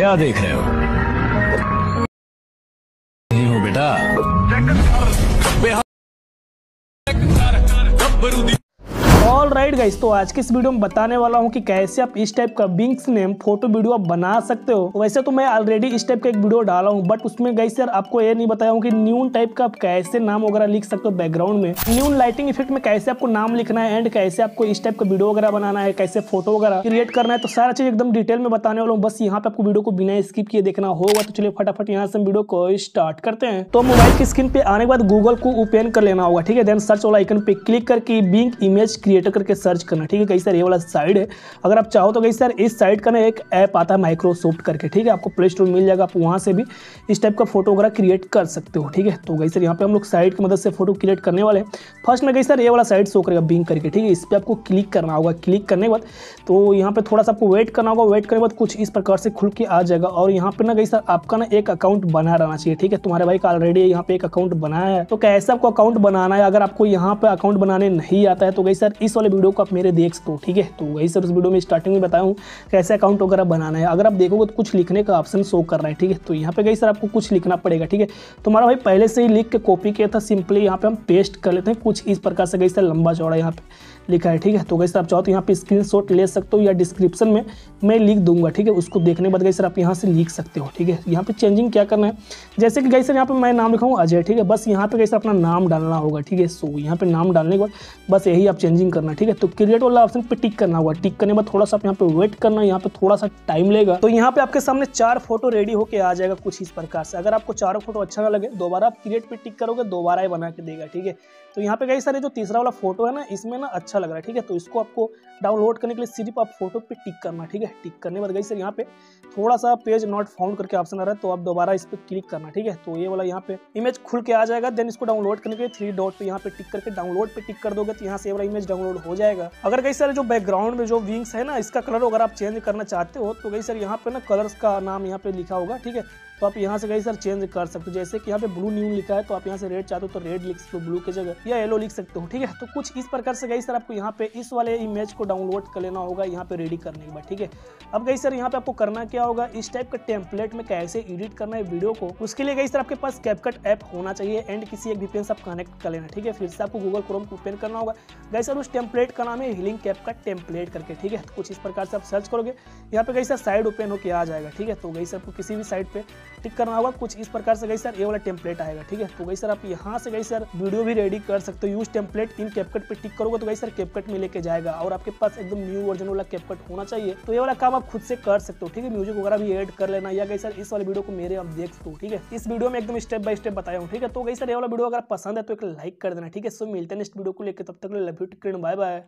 क्या देख रहे हो नहीं हो बेटा ऑल राइट गाइस तो आज की इस वीडियो में बताने वाला हूँ कि कैसे आप इस टाइप का बिंग्स नेम फ़ोटो वीडियो आप बना सकते हो। वैसे तो मैं ऑलरेडी इस टाइप का एक वीडियो डाला हूँ बट उसमें गाइस यार, आपको ये नहीं बताया हूँ कि न्यून टाइप का आप कैसे नाम वगैरह लिख सकते हो बैकग्राउंड में। न्यून लाइटिंग इफ़ेक्ट में कैसे आपको नाम लिखना है एंड कैसे आपको इस टाइप का वीडियो वगैरह बनाना है, कैसे फ़ोटो वगैरह क्रिएट करना है तो सारा चीज़ एकदम डिटेल में बताने वाला हूँ। बस यहाँ पे आपको वीडियो को बिना स्किप किए देखना होगा तो चलिए फटाफट यहाँ से वीडियो को स्टार्ट करते हैं। तो मोबाइल की स्क्रीन पे आने के बाद गूगल को ओपन कर लेना होगा, ठीक है? देन सर्च वाला आइकन पे क्लिक करके बिंग इमेज क्रिएटर करके सर्च करना, ठीक है? कई सर ये वाला साइड है। अगर आप चाहो तो कई सर इस साइड का ना एक ऐप आता है माइक्रोसॉफ्ट करके, ठीक है? आपको प्ले स्टोर मिल जाएगा, आप वहाँ से भी इस टाइप का फ़ोटो वगैरह क्रिएट कर सकते हो, ठीक है? तो गई सर यहाँ पे हम लोग साइड की मदद से फ़ोटो क्रिएट करने वाले फ़र्स्ट में गई सर ये वाला साइड शो करेगा बिंग करके, ठीक है? इस पर आपको क्लिक करना होगा। क्लिक करने के बाद तो यहाँ पे थोड़ा सा आपको वेट करना होगा। वेट करने के बाद कुछ इस प्रकार से खुल के आ जाएगा और यहाँ पर ना गई सर आपका ना एक अकाउंट बना रहना चाहिए, ठीक है? तुम्हारे भाई का ऑलरेडी यहाँ पे एक अकाउंट बनाया है। तो कैसे आपको अकाउंट बनाना है? अगर आपको यहाँ पे अकाउंट बनाने नहीं आता है तो गई सर इस वाले वीडियो को आप मेरे देख सकते हो, ठीक है? तो वही सर, उस वीडियो में स्टार्टिंग में बताया हूँ कैसे अकाउंट वगैरह बनाना है। अगर आप देखोगे तो कुछ लिखने का ऑप्शन शो कर रहा है, ठीक है? तो यहाँ पे गई सर, आपको कुछ लिखना पड़ेगा, ठीक है? तुम्हारा भाई पहले से ही लिख के कॉपी किया था सिंपली यहाँ पे हम पेस्ट कर लेते हैं। कुछ इस प्रकार से गई सर, लंबा चौड़ा यहाँ पे लिखा है, ठीक है? तो गई सर, आप चाहो तो यहाँ पे स्क्रीन ले सकते हो या डिस्क्रिप्शन में मैं लिख दूँगा, ठीक है? उसको देखने के बाद गई सर, आप यहाँ से लिख सकते हो, ठीक है? यहाँ पे चेंजिंग क्या करना है? जैसे कि गई सर, यहाँ पे मैं नाम लिखाऊँ, अजय, ठीक है? बस यहाँ पे गई सर, अपना नाम डालना होगा, ठीक है? सो यहाँ पे नाम डालने के बाद बस यही आप चेंजिंग करना ठीक है? तो क्रिएट वाला ऑप्शन पे टिक करना होगा। टिक करने के बाद थोड़ा सा यहाँ पे वेट करना, यहाँ पे थोड़ा सा टाइम लेगा। तो यहाँ पे आपके सामने चार फ़ोटो रेडी होकर आ जाएगा कुछ इस प्रकार से। अगर आपको चारों फ़ोटो अच्छा ना लगे, दोबारा आप क्रिएट पे टिक करोगे, दोबारा ही बना के देगा, ठीक है? तो यहाँ पे कई सारे जो तीसरा वाला फ़ोटो है ना, इसमें ना अच्छा लग रहा है, ठीक है? तो इसको आपको डाउनलोड करने के लिए सिर्फ़ आप फ़ोटो पे टिक करना ठीक है? टिक करने बाद गई सर यहाँ पे थोड़ा सा पेज नॉट फाउंड करके ऑप्शन आ रहा है तो आप दोबारा इस पर क्लिक करना ठीक है? तो ये वाला यहाँ पे इमेज खुल के आ जाएगा देन इसको डाउनलोड करने के लिए थ्री डॉट पे यहाँ पे टिक करके डाउनलोड पे टिक कर दोगे तो यहाँ से वाला इमेज डाउनलोड हो जाएगा। अगर कई सर जो बैकग्राउंड में जो विंग्स है ना, इसका कलर अगर आप चेंज करना चाहते हो तो कई सर यहाँ पे ना कलर्स का नाम यहाँ पे लिखा होगा, ठीक है? तो आप यहाँ से गई सर चेंज कर सकते हो, जैसे कि यहाँ पे ब्लू न्यू लिखा है तो आप यहाँ से रेड चाहते हो तो रेड लिख सकते हो ब्लू की जगह। या येलो लिख सकते हो, ठीक है? तो कुछ इस प्रकार से गई सर आपको यहाँ पे इस वाले इमेज को डाउनलोड कर लेना होगा, यहाँ पे रेडी करने के बाद, ठीक है? अब गई सर यहाँ पे आपको करना क्या होगा, इस टाइप का टेम्पलेट में कैसे एडिट करना है वीडियो को, उसके लिए गई सर आपके पास कैपकट ऐप होना चाहिए एंड किसी एक वीपीएन से आप कनेक्ट कर लेना, ठीक है? फिर से आपको गूगल क्रोम को ओपन करना होगा। गई सर उस टेम्पलेट का नाम है हिलिंग कैप का टेम्पलेट करके, ठीक है? तो कुछ इस प्रकार से आप सर्च करोगे, यहाँ पे गई सर साइड ओपन होकर आ जाएगा, ठीक है? तो गई सर आपको किसी भी साइड पे टिक करना होगा, कुछ इस प्रकार से गई सर ये वाला टेम्पलेट आएगा, ठीक है? तो गई सर आप यहाँ से गई सर वीडियो भी रेडी कर सकते हो। यूज़ टेम्पलेट इन कैपकट पे टिक करोगे तो वही सर कैपकट में लेके जाएगा और आपके पास एकदम न्यू वर्जन वाला कैपकट होना चाहिए। तो ये वाला काम आप खुद से कर सकते हो, ठीक है? म्यूज़िक वगैरह भी एड कर लेना या गई सर इस वाले वीडियो को मेरे आप देख सकते हो, ठीक है? इस वीडियो में एकदम स्टेप बाय स्टेप बताया हूँ, ठीक है? तो गई सर ये वाला वीडियो अगर पसंद है तो एक लाइक कर देना, ठीक है? सो मिलते हैं नेक्स्ट वीडियो को लेकर तब तक लव यू बाय बाय